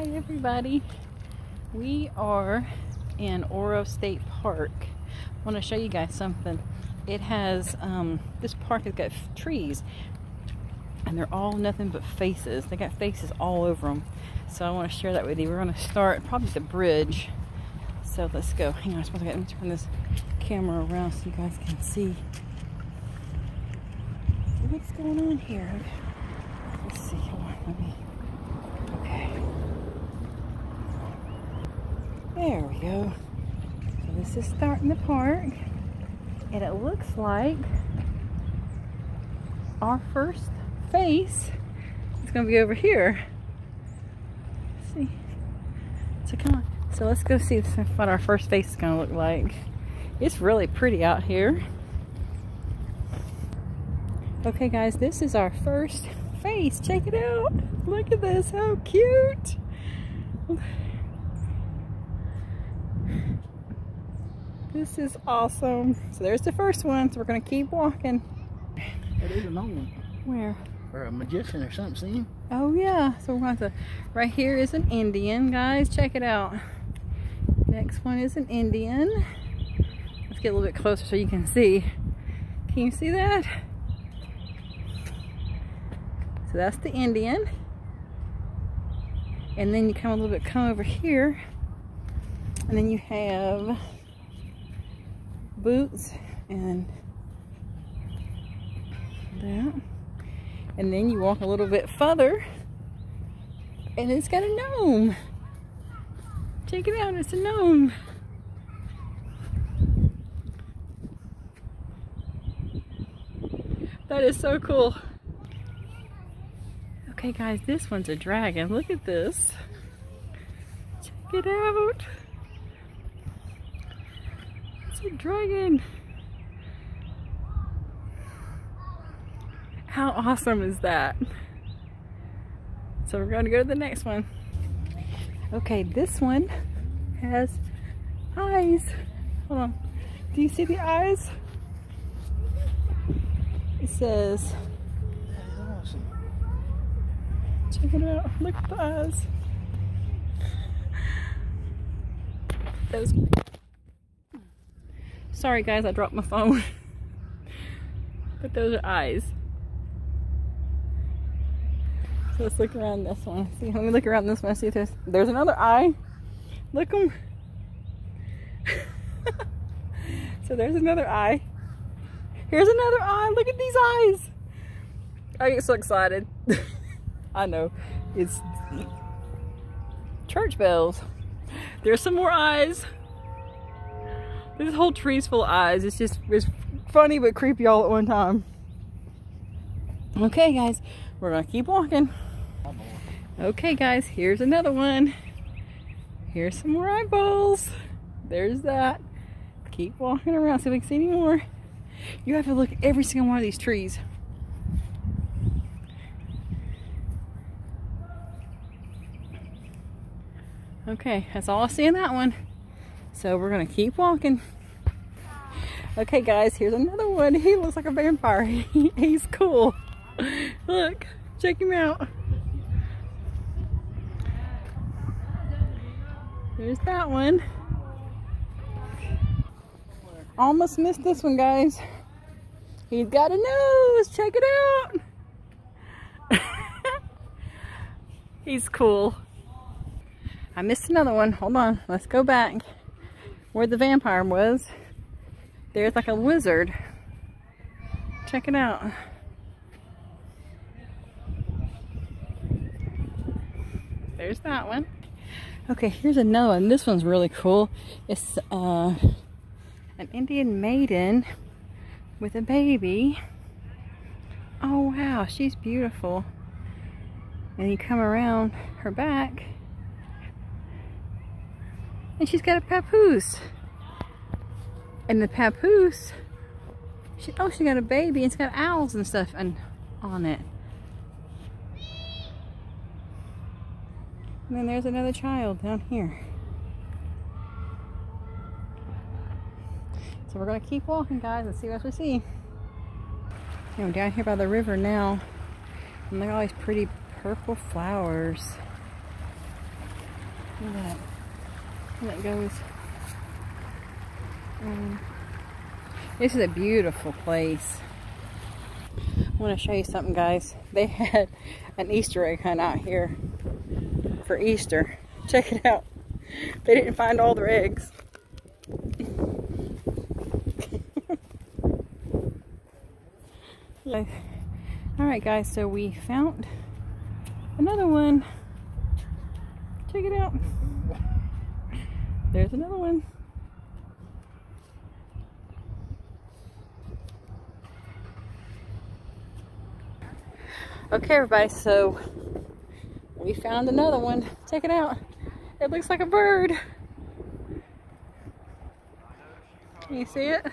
Hi everybody. We are in Oro State Park. I want to show you guys something. It has, um, this park has got trees and they're all nothing but faces. They got faces all over them. So I want to share that with you. We're going to start probably the bridge. So let's go. Hang on, i'm let me turn this camera around so you guys can see what's going on here. Let's see. Hold on. Let me. Okay. There we go. So this is starting the park. And it looks like our first face is going to be over here. Let's see. So come on. So let's go see what our first face is going to look like. It's really pretty out here. Okay guys, this is our first face. Check it out. Look at this. How cute. This is awesome. So there's the first one. So we're going to keep walking. It is a one. Where? Or a magician or something, see? Oh yeah. So we're going to, right here is an Indian, guys. Check it out. Next one is an Indian. Let's get a little bit closer so you can see. Can you see that? So that's the Indian. And then you come a little bit, come over here. And then you have boots and that. And then you walk a little bit further and it's got a gnome. Check it out, it's a gnome. That is so cool. Okay guys, this one's a dragon. Look at this. Check it out. A dragon. How awesome is that? So we're going to go to the next one. Okay, this one has eyes. Hold on. Do you see the eyes? It says Check it out. Look at the eyes. Those. Sorry guys, I dropped my phone. but those are eyes. So let's look around this one. See, let me look around this one. See if there's there's another eye. Look them. so there's another eye. Here's another eye. Look at these eyes. I get so excited. I know. It's church bells. There's some more eyes. This whole tree's full of eyes. It's just it's funny but creepy all at one time. Okay, guys, we're gonna keep walking. Okay, guys, here's another one. Here's some more eyeballs. There's that. Keep walking around, see if we can see any more. You have to look at every single one of these trees. Okay, that's all I see in that one. So we're gonna keep walking. Okay guys, here's another one. He looks like a vampire. he's cool. Look, check him out. There's that one. Almost missed this one, guys. He's got a nose. Check it out. he's cool. I missed another one. Hold on. Let's go back. Where the vampire was. There's like a wizard. Check it out. There's that one. Okay, here's another one. This one's really cool. It's uh, an Indian maiden with a baby. Oh wow, she's beautiful. And you come around her back and she's got a papoose. And the papoose, she, oh, she got a baby it's got owls and stuff and, on it. And then there's another child down here. So we're gonna keep walking guys and see what we see. You know, down here by the river now. And look at all these pretty purple flowers. Look at that. It goes. Um, this is a beautiful place. I want to show you something, guys. They had an Easter egg hunt out here for Easter. Check it out. They didn't find all their eggs. Alright guys, so we found another one. Check it out. There's another one. Okay everybody, so we found another one. Check it out. It looks like a bird. Can you see it?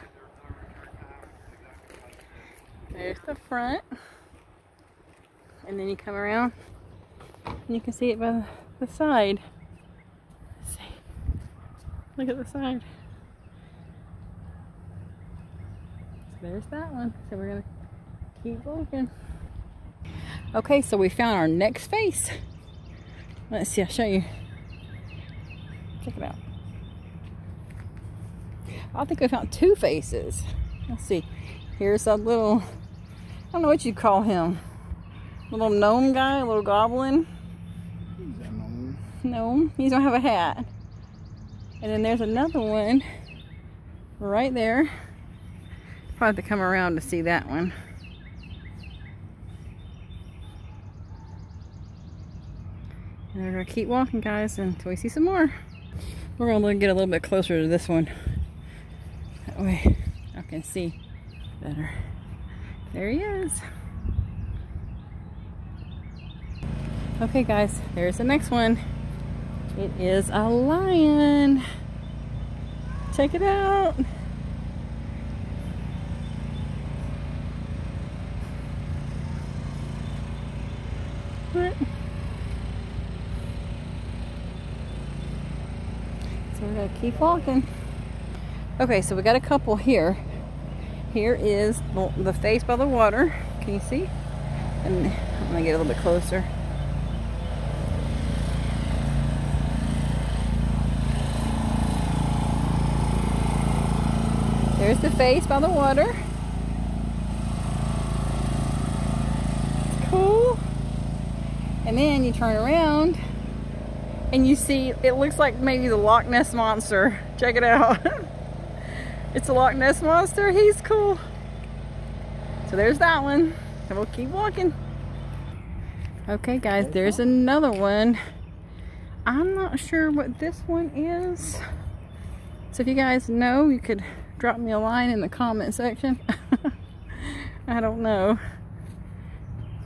There's the front. And then you come around and you can see it by the side. Look at the side. So there's that one. So we're gonna keep looking. Okay, so we found our next face. Let's see, I'll show you. Check it out. I think we found two faces. Let's see. Here's a little, I don't know what you'd call him. Little gnome guy, a little goblin. He's a gnome. Gnome. He don't have a hat. And then there's another one right there. Probably have to come around to see that one. And we're gonna keep walking, guys, until we see some more. We're gonna get a little bit closer to this one. That way I can see better. There he is. Okay, guys, there's the next one. It is a lion. Check it out. So we're gonna keep walking. Okay, so we got a couple here. Here is the, the face by the water. Can you see? And I'm gonna get a little bit closer. There's the face by the water. It's cool. And then you turn around and you see, it looks like maybe the Loch Ness Monster. Check it out. it's a Loch Ness Monster. He's cool. So there's that one. And we'll keep walking. Okay guys, there's another one. I'm not sure what this one is. So if you guys know, you could drop me a line in the comment section. I don't know.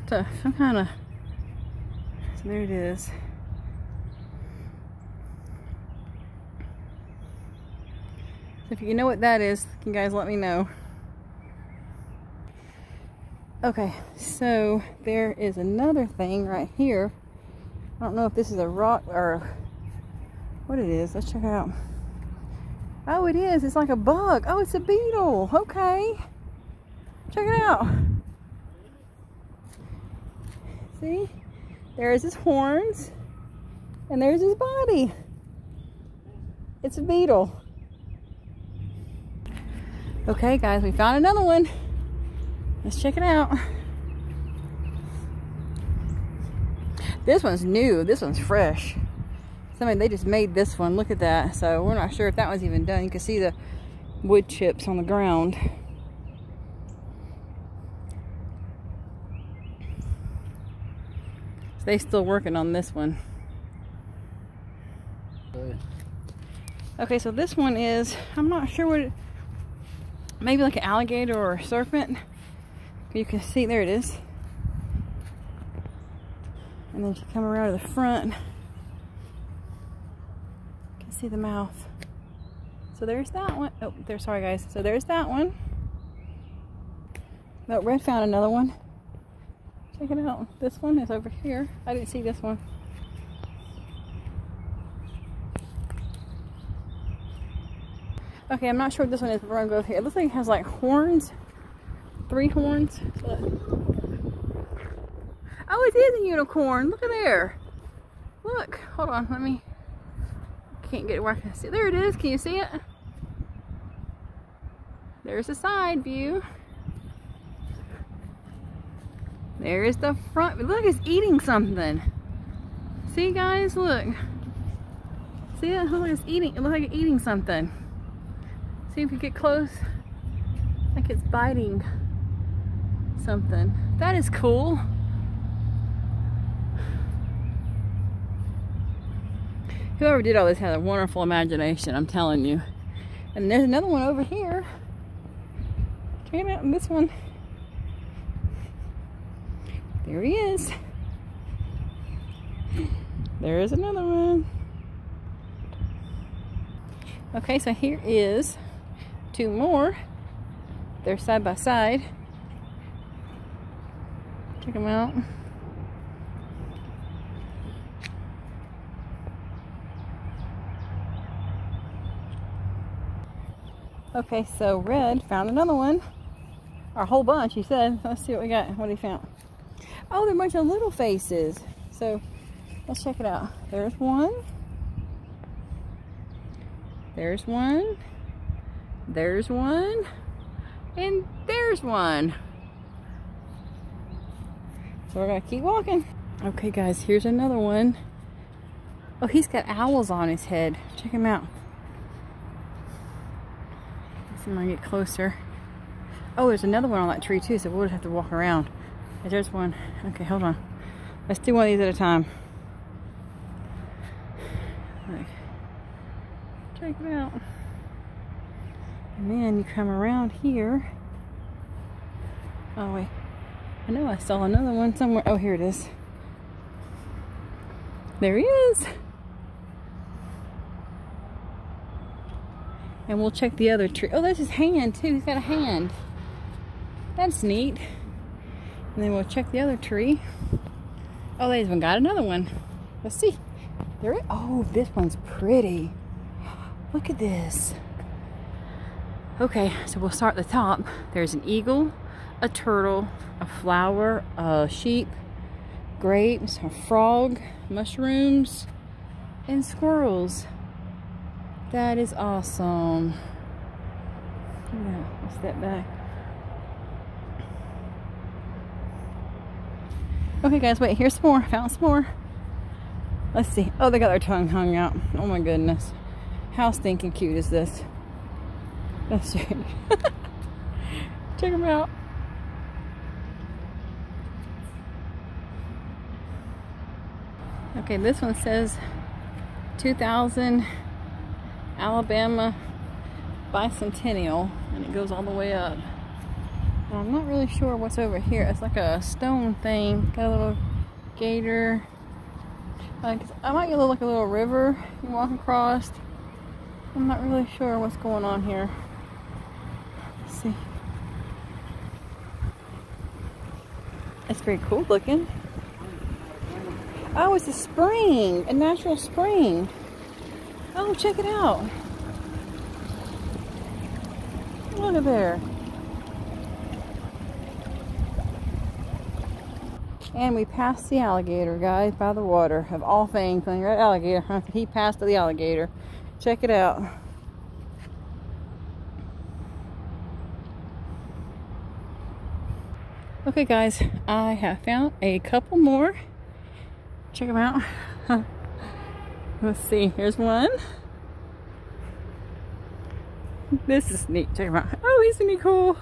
So some kind of, so there it is. So if you know what that is, can you guys let me know. Okay, so there is another thing right here. I don't know if this is a rock or what it is. Let's check it out. Oh, it is. It's like a bug. Oh, it's a beetle. Okay. Check it out. See? There's his horns. And there's his body. It's a beetle. Okay, guys, we found another one. Let's check it out. This one's new. This one's fresh. Somebody, they just made this one. Look at that. So we're not sure if that one's even done. You can see the wood chips on the ground. So they still working on this one. Okay, so this one is, I'm not sure what it, maybe like an alligator or a serpent. You can see, there it is. And then you come around to the front. See the mouth. So there's that one. Oh, there, sorry guys. So there's that one. But Red found another one. Check it out. This one is over here. I didn't see this one. Okay, I'm not sure what this one is, but we're gonna go over here. It looks like it has like horns. Three horns. Oh, it is a unicorn. Look at there. Look. Hold on. Let me. Can't get it where I can see. There it is. Can you see it? There's the side view. There's the front. Look, it's eating something. See, guys? Look. See it? Look, it's eating. It looks like it's eating something. See if you get close. Like it's biting something. That is cool. Whoever did all this had a wonderful imagination, I'm telling you. And there's another one over here. Check it out, in this one. There he is. There is another one. Okay, so here is two more. They're side by side. Check them out. Okay, so Red found another one. A whole bunch, he said. Let's see what we got, what he found. Oh, they're a bunch of little faces. So, let's check it out. There's one. There's one. There's one. And there's one. So we're gonna keep walking. Okay guys, here's another one. Oh, he's got owls on his head. Check him out. See if I get closer. Oh, there's another one on that tree too, so we'll just have to walk around. There's one. Okay, hold on. Let's do one of these at a time. Check it out. And then you come around here. Oh wait. I know I saw another one somewhere. Oh, here it is. There he is. And we'll check the other tree. Oh, that's his hand too. He's got a hand. That's neat. And then we'll check the other tree. Oh, they even got another one. Let's see. There. Oh, this one's pretty. Look at this. Okay, so we'll start at the top. There's an eagle, a turtle, a flower, a sheep, grapes, a frog, mushrooms, and squirrels. That is awesome. Yeah, I'll step back. Okay guys, wait, here's more. Found some more. Let's see. Oh, they got their tongue hung out. Oh my goodness. How stinking cute is this? That's Check them out. Okay, this one says 2000 Alabama Bicentennial, and it goes all the way up. And I'm not really sure what's over here. It's like a stone thing. Got a little gator. Uh, I might get a little, like a little river you walk across. I'm not really sure what's going on here. Let's see. It's very cool looking. Oh, it's a spring, a natural spring. Oh, check it out. Look at there. And we passed the alligator, guys, by the water. Of all things, when you're at alligator, he passed the alligator. Check it out. Okay guys, I have found a couple more. Check them out. Let's see, here's one. This is neat, check him out. Oh, isn't he cool?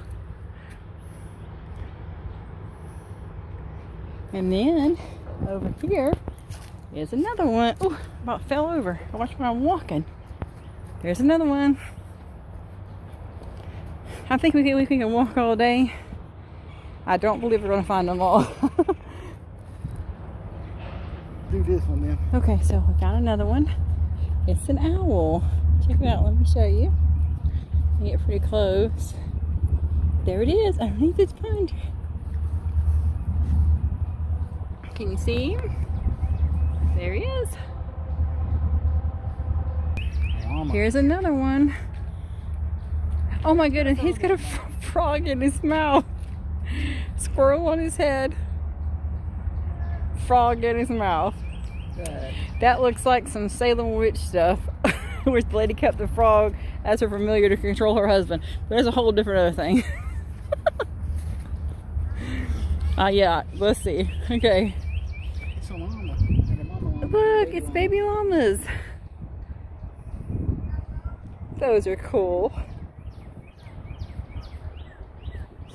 And then over here is another one. Oh, about fell over. Watch when I'm walking. There's another one. I think we can, we can walk all day. I don't believe we're to find them all. Do this one then. Okay, so we found another one. It's an owl. Check it out. Let me show you. Get pretty close. There it is underneath this pond. Can you see him? There he is. Here's another one. Oh my goodness, he's got a frog in his mouth. Squirrel on his head. Frog in his mouth. That looks like some Salem witch stuff. where the lady kept the frog as her familiar to control her husband. But that's a whole different other thing. uh, yeah, let's see. Okay. It's a llama. A llama. Look, it's baby llamas. Those are cool.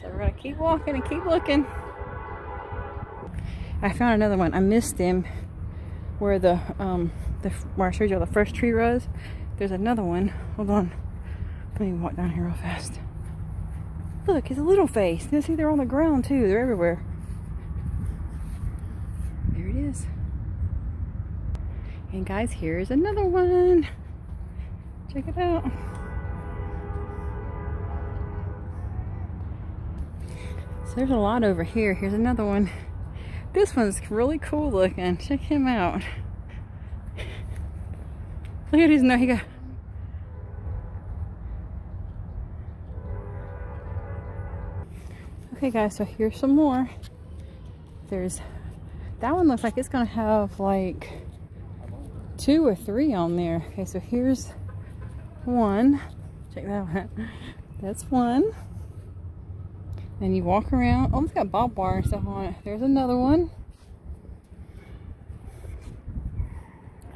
So we're gonna keep walking and keep looking. I found another one. I missed them where the um the where I showed you the first tree was. There's another one. Hold on. Let me walk down here real fast. Look, it's a little face. You see they're on the ground too. They're everywhere. There it is. And guys, here's another one. Check it out. So there's a lot over here. Here's another one. This one's really cool looking. Check him out. Look at his nose. He got. Okay, guys. So here's some more. There's that one. Looks like it's gonna have like two or three on there. Okay, so here's one. Check that one. That's one. And you walk around. Oh, it's got barbed wire and stuff on it. There's another one.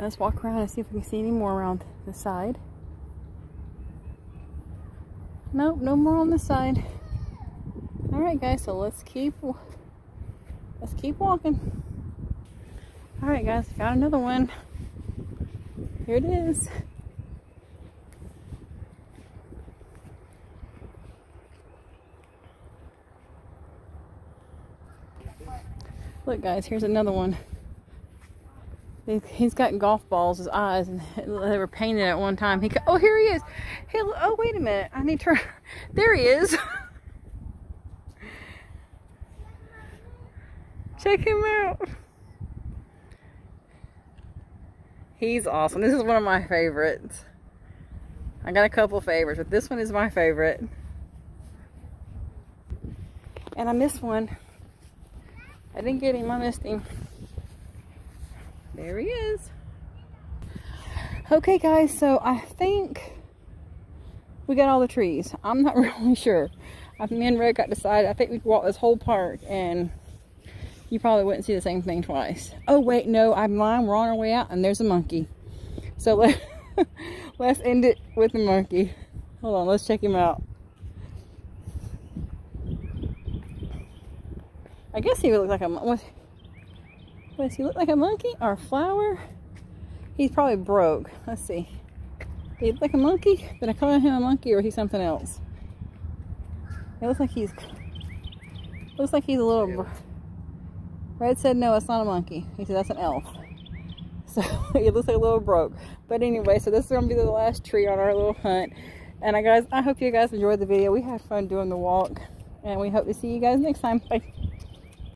Let's walk around and see if we can see any more around the side. Nope, no more on the side. All right, guys. So let's keep let's keep walking. All right, guys. Found another one. Here it is. Look guys, here's another one. He's got golf balls as eyes and they were painted at one time. He Oh, here he is. Hey, oh, wait a minute. I need to... There he is. Check him out. He's awesome. This is one of my favorites. I got a couple favorites, but this one is my favorite. And I missed one. I didn't get him. I missed him. There he is. Okay, guys. So I think we got all the trees. I'm not really sure. Me and Red got decided. I think we could walk this whole park and you probably wouldn't see the same thing twice. Oh, wait, no, I'm lying. We're on our way out, and there's a monkey. So let, let's end it with the monkey. Hold on, let's check him out. I guess he would look like a, what, does he look like a monkey or a flower? He's probably broke. Let's see. He look like a monkey? Did I call him a monkey or is he something else? It looks like he's, looks like he's a little, Red said, no, it's not a monkey. He said, that's an elf. So it looks like a little broke. But anyway, so this is to be the last tree on our little hunt. And I guys, I hope you guys enjoyed the video. We had fun doing the walk. And we hope to see you guys next time. Bye.